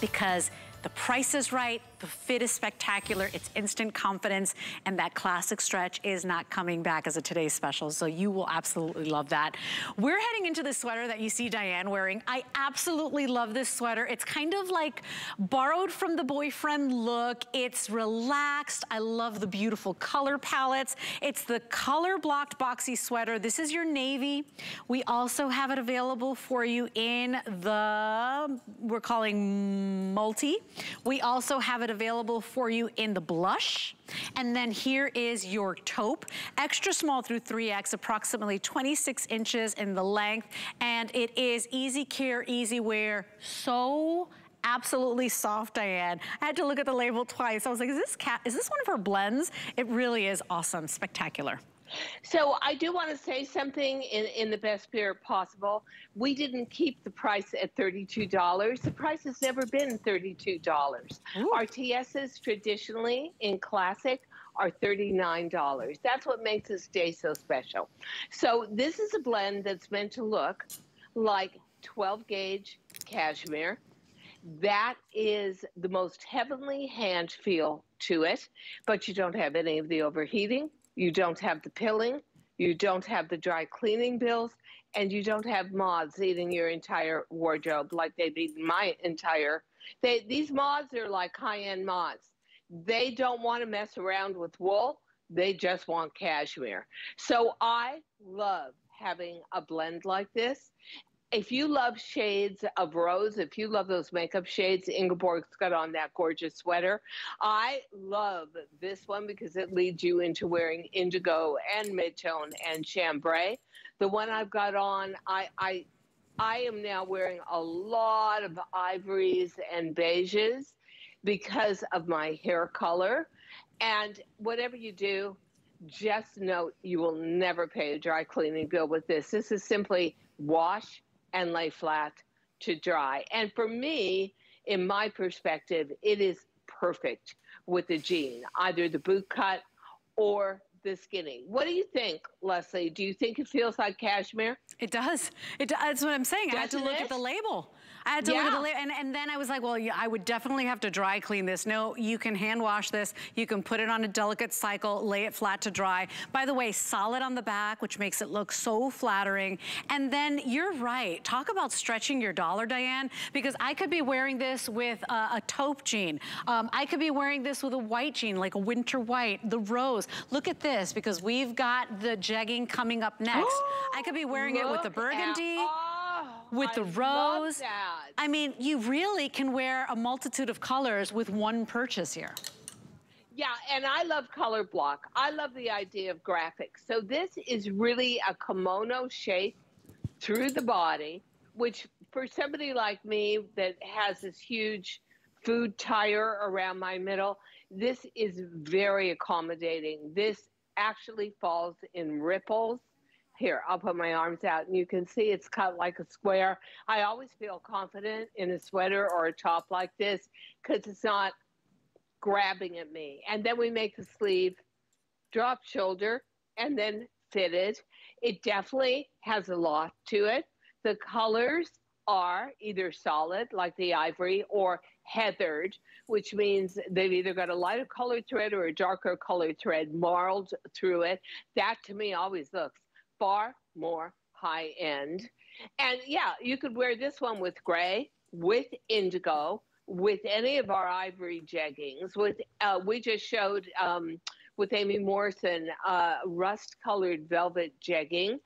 because the price is right, the fit is spectacular, it's instant confidence, and that classic stretch is not coming back as a today's special, so you will absolutely love that. We're heading into the sweater that you see Diane wearing. I absolutely love this sweater. It's kind of like borrowed from the boyfriend look. It's relaxed. I love the beautiful color palettes. It's the color blocked boxy sweater. This is your navy. We also have it available for you in the, we're calling multi. We also have it available for you in the blush. And then here is your taupe, extra small through 3X, approximately 26 inches in the length. And it is easy care, easy wear, so absolutely soft, Diane. I had to look at the label twice. I was like, is this cat, is this one of her blends? It really is awesome, spectacular. So I do want to say something in, in the best spirit possible. We didn't keep the price at $32. The price has never been $32. Ooh. Our TSs traditionally in classic are $39. That's what makes this day so special. So this is a blend that's meant to look like 12 gauge cashmere. That is the most heavenly hand feel to it, but you don't have any of the overheating you don't have the pilling, you don't have the dry cleaning bills, and you don't have moths eating your entire wardrobe like they've eaten my entire. They, these moths are like high end moths. They don't want to mess around with wool. They just want cashmere. So I love having a blend like this. If you love shades of rose, if you love those makeup shades, Ingeborg's got on that gorgeous sweater. I love this one because it leads you into wearing indigo and midtone and chambray. The one I've got on, I, I, I am now wearing a lot of ivories and beiges because of my hair color. And whatever you do, just note you will never pay a dry cleaning bill with this. This is simply wash and lay flat to dry. And for me, in my perspective, it is perfect with the jean, either the boot cut or the skinny. What do you think, Lesley? Do you think it feels like cashmere? It does. It, that's what I'm saying. Doesn't I had to look it? at the label. I had to yeah. look at the label. And, and then I was like, well, yeah, I would definitely have to dry clean this. No, you can hand wash this. You can put it on a delicate cycle, lay it flat to dry. By the way, solid on the back, which makes it look so flattering. And then you're right. Talk about stretching your dollar, Diane, because I could be wearing this with a, a taupe jean. Um, I could be wearing this with a white jean, like a winter white, the rose. Look at this, because we've got the jegging coming up next. I could be wearing it with the burgundy. With the rose. I mean, you really can wear a multitude of colors with one purchase here. Yeah, and I love color block. I love the idea of graphics. So this is really a kimono shape through the body, which for somebody like me that has this huge food tire around my middle, this is very accommodating. This actually falls in ripples here, I'll put my arms out and you can see it's cut like a square. I always feel confident in a sweater or a top like this because it's not grabbing at me. And then we make the sleeve drop shoulder and then fitted. It definitely has a lot to it. The colors are either solid, like the ivory, or heathered, which means they've either got a lighter colored thread or a darker colored thread marled through it. That to me always looks far more high end. And yeah, you could wear this one with gray, with indigo, with any of our ivory jeggings. With uh, we just showed um, with Amy Morrison uh, rust colored velvet jegging.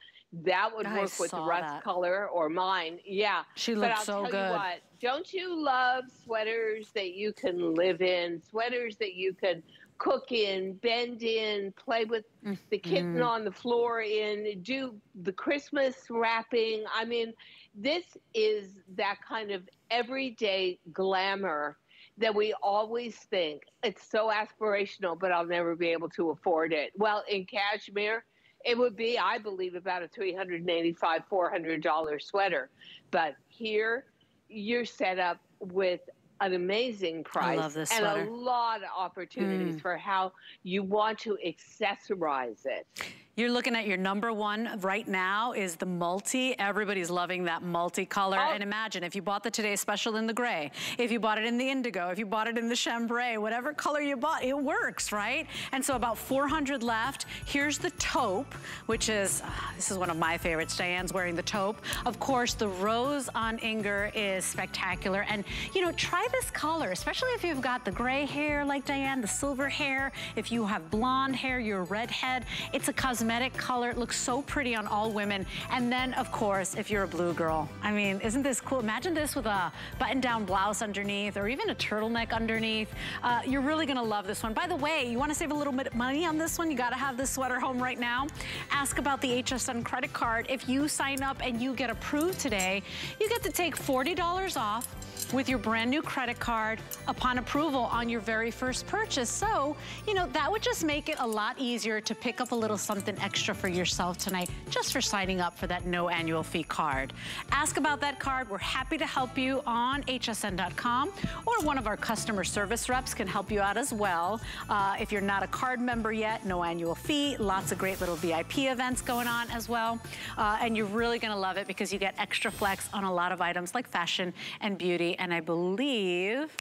That would I work with rust that. color or mine. Yeah. She looks so good. You what, don't you love sweaters that you can live in? Sweaters that you can cook in, bend in, play with mm-hmm. the kitten mm. on the floor in, do the Christmas wrapping. I mean, this is that kind of everyday glamour that we always think it's so aspirational, but I'll never be able to afford it. Well, in cashmere, it would be, I believe, about a 385, $400 sweater. But here, you're set up with an amazing price and a lot of opportunities mm. for how you want to accessorize it. You're looking at your number one right now is the multi. Everybody's loving that multi-color. Oh. And imagine if you bought the Today Special in the gray, if you bought it in the indigo, if you bought it in the chambray, whatever color you bought, it works, right? And so about 400 left. Here's the taupe, which is, uh, this is one of my favorites. Diane's wearing the taupe. Of course, the rose on Inger is spectacular. And, you know, try this color, especially if you've got the gray hair like Diane, the silver hair, if you have blonde hair, you're a redhead. It's a cosmetic cosmetic color. It looks so pretty on all women. And then, of course, if you're a blue girl, I mean, isn't this cool? Imagine this with a button-down blouse underneath or even a turtleneck underneath. Uh, you're really gonna love this one. By the way, you wanna save a little bit of money on this one? You gotta have this sweater home right now. Ask about the HSN credit card. If you sign up and you get approved today, you get to take $40 off with your brand new credit card upon approval on your very first purchase. So, you know, that would just make it a lot easier to pick up a little something extra for yourself tonight just for signing up for that no annual fee card. Ask about that card. We're happy to help you on hsn.com or one of our customer service reps can help you out as well. Uh, if you're not a card member yet, no annual fee, lots of great little VIP events going on as well. Uh, and you're really gonna love it because you get extra flex on a lot of items like fashion and beauty and I believe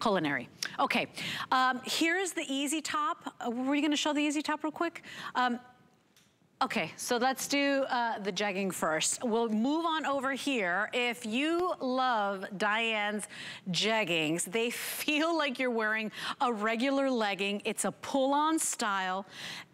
culinary. Okay, um, here's the easy top. Uh, were you gonna show the easy top real quick? Um, Okay, so let's do uh, the jegging first. We'll move on over here. If you love Diane's jeggings, they feel like you're wearing a regular legging. It's a pull-on style.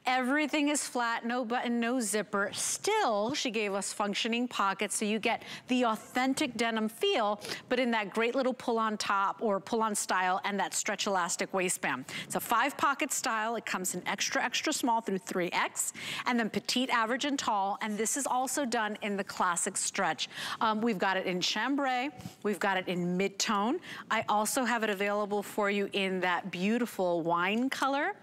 Everything is flat, no button, no zipper. Still, she gave us functioning pockets so you get the authentic denim feel, but in that great little pull-on top or pull-on style and that stretch elastic waistband. It's a five pocket style. It comes in extra, extra small through 3X and then petite, average, and tall. And this is also done in the classic stretch. Um, we've got it in chambray. We've got it in mid-tone. I also have it available for you in that beautiful wine color.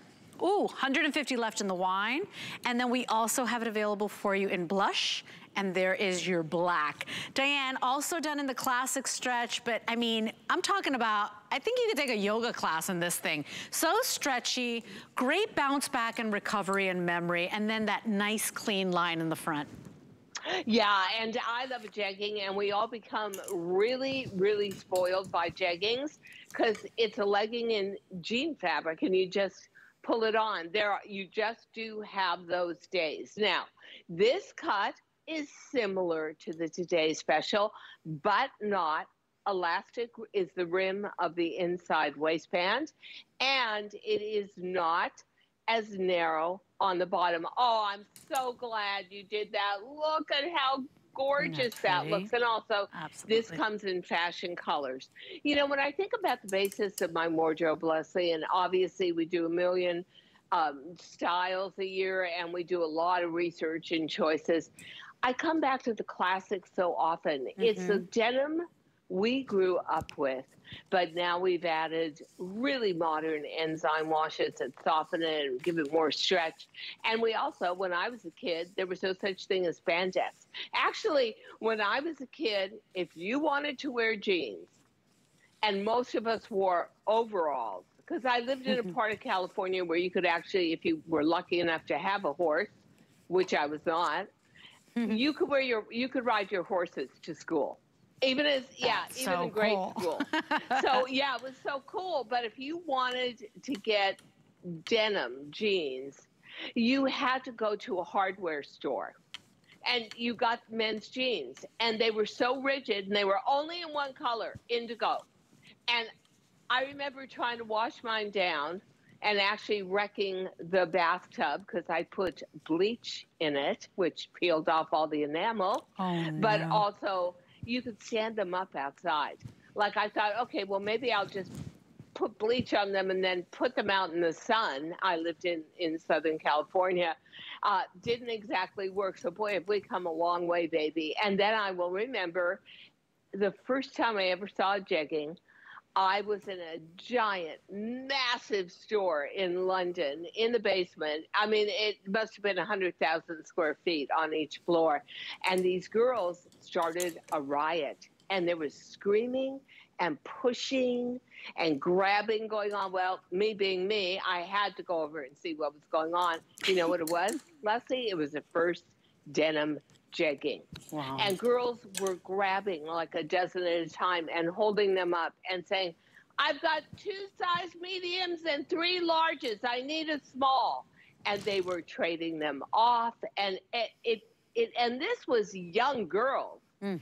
Ooh, 150 left in the wine. And then we also have it available for you in blush and there is your black. Diane, also done in the classic stretch, but I mean, I'm talking about, I think you could take a yoga class in this thing. So stretchy, great bounce back and recovery and memory, and then that nice clean line in the front. Yeah, and I love jegging, and we all become really, really spoiled by jeggings because it's a legging in jean fabric, and you just pull it on. There, are, you just do have those days. Now, this cut is similar to the Today Special, but not. Elastic is the rim of the inside waistband, and it is not as narrow on the bottom. Oh, I'm so glad you did that. Look at how gorgeous that, looks. And also, Absolutely. this comes in fashion colors. You know, when I think about the basis of my wardrobe, Lesley, and obviously we do a million um, styles a year and we do a lot of research and choices, I come back to the classics so often. Mm-hmm. It's the denim we grew up with, but now we've added really modern enzyme washes that soften it and give it more stretch. And we also, when I was a kid, there was no such thing as spandex. Actually, when I was a kid, if you wanted to wear jeans, and most of us wore overalls, because I lived in a part of California where you could actually, if you were lucky enough to have a horse, which I was not, you could wear your, you could ride your horses to school even as yeah That's even so in grade cool. school so yeah it was so cool but if you wanted to get denim jeans you had to go to a hardware store and you got men's jeans and they were so rigid and they were only in one color indigo and i remember trying to wash mine down and actually wrecking the bathtub because I put bleach in it, which peeled off all the enamel. Oh, but no. also you could sand them up outside. Like I thought, okay, well maybe I'll just put bleach on them and then put them out in the sun. I lived in in Southern California. Uh, didn't exactly work. So boy, have we come a long way, baby. And then I will remember the first time I ever saw jegging I was in a giant, massive store in London in the basement. I mean, it must have been 100,000 square feet on each floor. And these girls started a riot, and there was screaming and pushing and grabbing going on. Well, me being me, I had to go over and see what was going on. You know what it was, Lesley? It was the first denim jegging. Wow. And girls were grabbing like a dozen at a time and holding them up and saying, I've got two size mediums and three larges. I need a small. And they were trading them off. And it, it, it and this was young girls. Mm.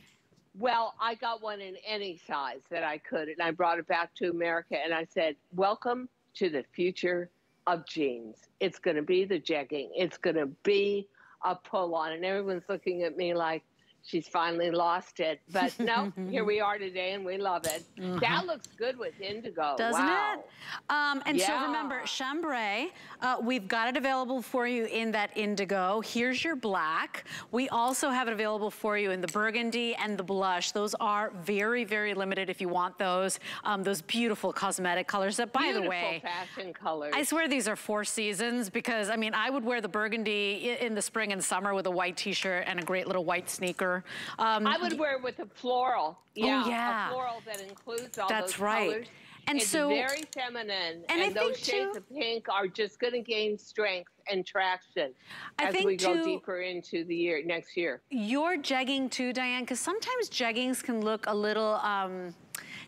Well, I got one in any size that I could. And I brought it back to America and I said, Welcome to the future of jeans. It's going to be the jegging. It's going to be a pull on. And everyone's looking at me like, she's finally lost it. But no, here we are today and we love it. Mm-hmm. That looks good with indigo. Doesn't wow. it? Um, and yeah. so remember, chambray, uh, we've got it available for you in that indigo. Here's your black. We also have it available for you in the burgundy and the blush. Those are very, very limited if you want those. Um, those beautiful cosmetic colors that, by beautiful the way. fashion colors. I swear these are four seasons because, I mean, I would wear the burgundy in the spring and summer with a white t-shirt and a great little white sneaker um, I would wear it with a floral. Yeah, oh, yeah. a floral that includes all That's those right. colors. And it's so very feminine, and, and those shades too, of pink are just going to gain strength and traction I as we go deeper into the year next year. Your jegging too, Diane, because sometimes jeggings can look a little. Um,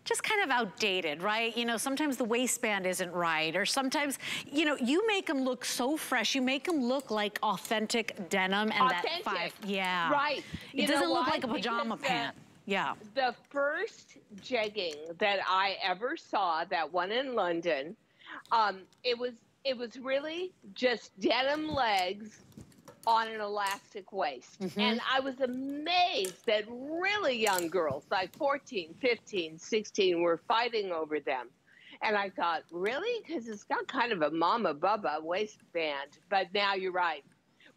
just kind of outdated, right? You know, sometimes the waistband isn't right, or sometimes, you know, you make them look so fresh. You make them look like authentic denim and authentic. that five, yeah. Right. You it doesn't look like a pajama because pant. Yeah. The first jegging that I ever saw, that one in London, um, it was it was really just denim legs on an elastic waist. Mm-hmm. And I was amazed that really young girls, like 14, 15, 16, were fighting over them. And I thought, really? Because it's got kind of a mama bubba waistband. But now you're right.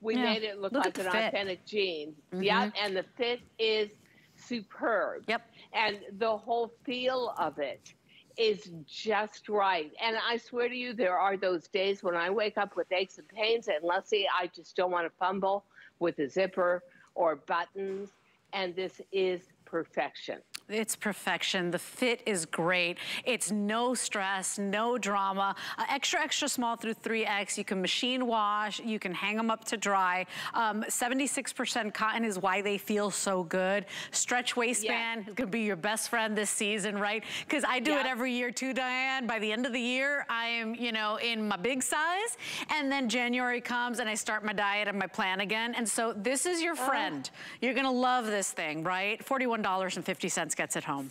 We yeah. made it look, look like an fit. authentic jean. Mm-hmm. Yeah, and the fit is superb. Yep. And the whole feel of it is just right. And I swear to you, there are those days when I wake up with aches and pains, and let's see, I just don't want to fumble with a zipper or buttons. And this is perfection. It's perfection. The fit is great. It's no stress, no drama. Uh, extra, extra small through 3X. You can machine wash. You can hang them up to dry. 76% um, cotton is why they feel so good. Stretch waistband yeah. is gonna be your best friend this season, right? Because I do yeah. it every year too, Diane. By the end of the year, I am, you know, in my big size. And then January comes and I start my diet and my plan again. And so this is your uh. friend. You're gonna love this thing, right? $41.50 gets it home?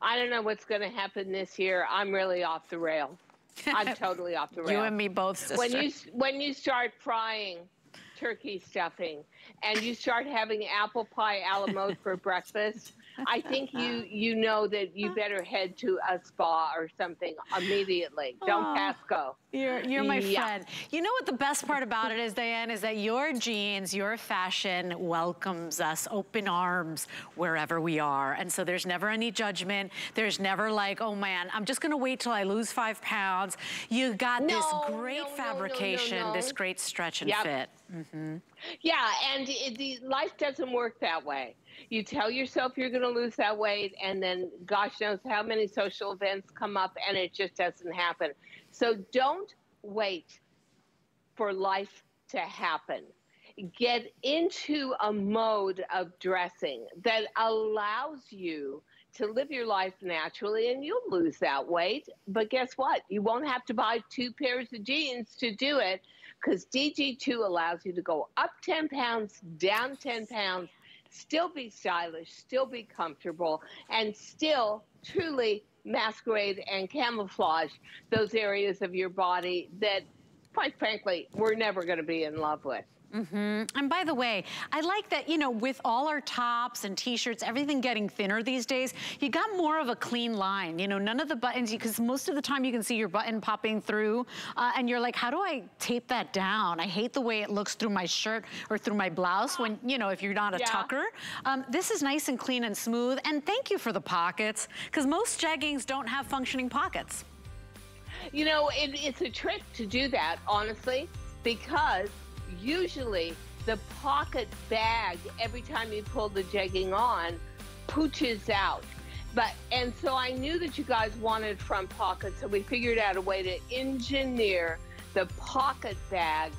I don't know what's going to happen this year. I'm really off the rail. I'm totally off the rail. You and me both, sister. When you when you start frying turkey stuffing and you start having apple pie a la mode for breakfast, I think you you know that you better head to a spa or something immediately. Don't oh, pass go. You're you're my yeah. friend. You know what the best part about it is, Diane, is that your jeans, your fashion welcomes us open arms wherever we are. And so there's never any judgment. There's never like, oh man, I'm just gonna wait till I lose five pounds. You got no, this great no, fabrication, no, this great stretch and yep. fit. Mm -hmm. Yeah, and it, the, life doesn't work that way you tell yourself you're going to lose that weight and then gosh knows how many social events come up and it just doesn't happen so don't wait for life to happen get into a mode of dressing that allows you to live your life naturally and you'll lose that weight. But guess what? You won't have to buy two pairs of jeans to do it because DG2 allows you to go up 10 pounds, down 10 pounds, still be stylish, still be comfortable, and still truly masquerade and camouflage those areas of your body that, quite frankly, we're never going to be in love with. Mm -hmm. And by the way, I like that, you know, with all our tops and t-shirts, everything getting thinner these days, you got more of a clean line. You know, none of the buttons, because most of the time you can see your button popping through uh, and you're like, how do I tape that down? I hate the way it looks through my shirt or through my blouse when, you know, if you're not a yeah. tucker. Um, this is nice and clean and smooth. And thank you for the pockets, because most jeggings don't have functioning pockets. You know, it, it's a trick to do that, honestly, because usually the pocket bag, every time you pull the jegging on, pooches out. But and so I knew that you guys wanted front pockets, so we figured out a way to engineer the pocket bag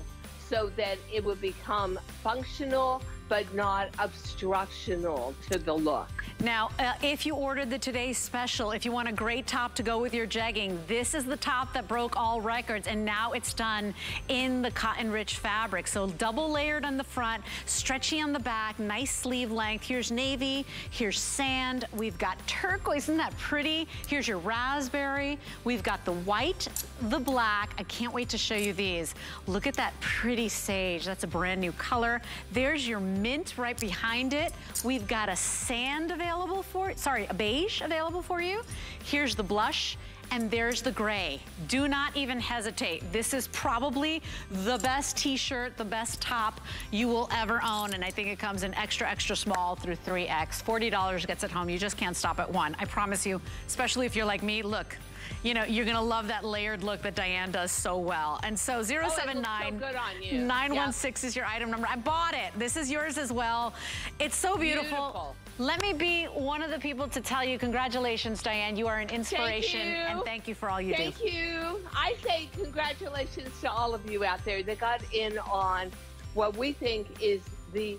so that it would become functional but not obstructional to the look. Now, uh, if you ordered the today's special, if you want a great top to go with your jegging, this is the top that broke all records, and now it's done in the cotton-rich fabric. So double layered on the front, stretchy on the back, nice sleeve length. Here's navy, here's sand. We've got turquoise, isn't that pretty? Here's your raspberry. We've got the white, the black. I can't wait to show you these. Look at that pretty sage. That's a brand new color. There's your mint right behind it. We've got a sand available for, sorry, a beige available for you. Here's the blush and there's the gray. Do not even hesitate. This is probably the best t-shirt, the best top you will ever own. And I think it comes in extra, extra small through 3X. $40 gets it home. You just can't stop at one. I promise you, especially if you're like me, look, you know, you're gonna love that layered look that Diane does so well. And so 079 oh, so 916 yep. is your item number. I bought it. This is yours as well. It's so beautiful. beautiful. Let me be one of the people to tell you congratulations, Diane. You are an inspiration. Thank and thank you for all you thank do. Thank you. I say congratulations to all of you out there that got in on what we think is the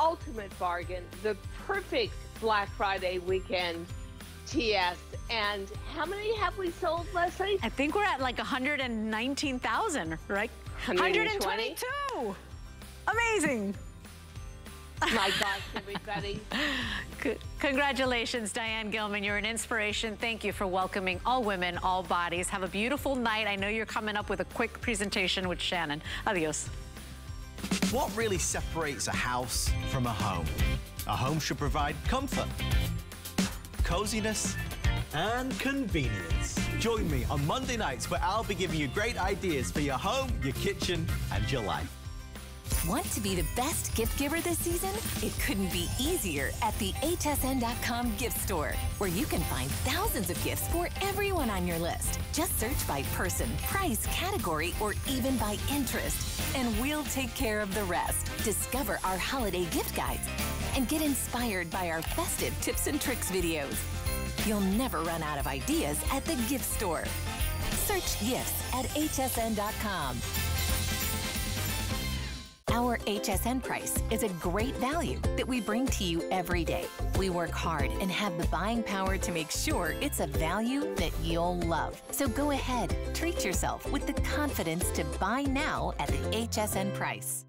ultimate bargain, the perfect Black Friday weekend TS. And how many have we sold, Lesley? I think we're at like 119,000, right? 120? 122. Amazing. My gosh, everybody. C- Congratulations, Diane Gilman. You're an inspiration. Thank you for welcoming all women, all bodies. Have a beautiful night. I know you're coming up with a quick presentation with Shannon. Adios. What really separates a house from a home? A home should provide comfort, coziness, and convenience. Join me on Monday nights where I'll be giving you great ideas for your home, your kitchen, and your life. Want to be the best gift giver this season? It couldn't be easier at the hsn.com gift store, where you can find thousands of gifts for everyone on your list. Just search by person, price, category, or even by interest, and we'll take care of the rest. Discover our holiday gift guides and get inspired by our festive tips and tricks videos. You'll never run out of ideas at the gift store. Search gifts at hsn.com. Our HSN price is a great value that we bring to you every day. We work hard and have the buying power to make sure it's a value that you'll love. So go ahead, treat yourself with the confidence to buy now at the HSN price.